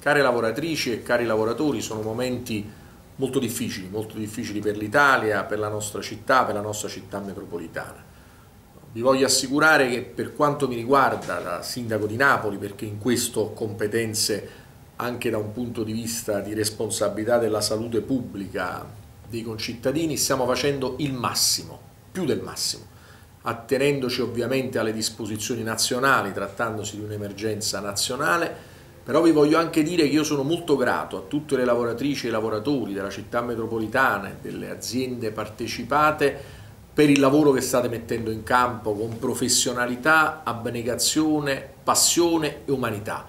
Care lavoratrici e cari lavoratori, sono momenti molto difficili, molto difficili per l'Italia, per la nostra città, per la nostra città metropolitana. Vi voglio assicurare che per quanto mi riguarda da sindaco di Napoli, perché in questo ho competenze anche da un punto di vista di responsabilità della salute pubblica dei concittadini, stiamo facendo il massimo, più del massimo, attenendoci ovviamente alle disposizioni nazionali, trattandosi di un'emergenza nazionale, però vi voglio anche dire che io sono molto grato a tutte le lavoratrici e i lavoratori della città metropolitana e delle aziende partecipate per il lavoro che state mettendo in campo con professionalità, abnegazione, passione e umanità.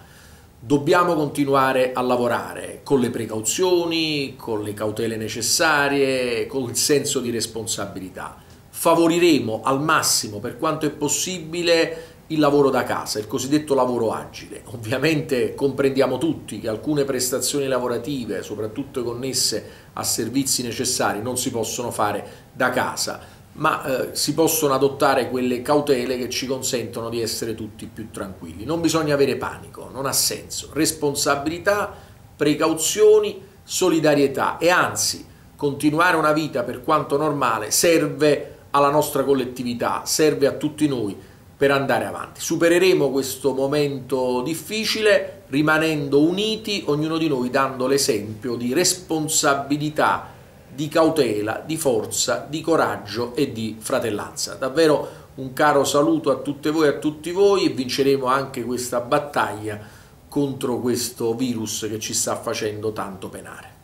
Dobbiamo continuare a lavorare con le precauzioni, con le cautele necessarie, con il senso di responsabilità. Favoriremo al massimo, per quanto è possibile, il lavoro da casa, il cosiddetto lavoro agile. Ovviamente comprendiamo tutti che alcune prestazioni lavorative, soprattutto connesse a servizi necessari, non si possono fare da casa, ma eh, si possono adottare quelle cautele che ci consentono di essere tutti più tranquilli. Non bisogna avere panico, non ha senso. Responsabilità, precauzioni, solidarietà e anzi continuare una vita per quanto normale serve alla nostra collettività, serve a tutti noi per andare avanti. Supereremo questo momento difficile rimanendo uniti, ognuno di noi dando l'esempio di responsabilità, di cautela, di forza, di coraggio e di fratellanza. Davvero un caro saluto a tutte voi e a tutti voi e vinceremo anche questa battaglia contro questo virus che ci sta facendo tanto penare.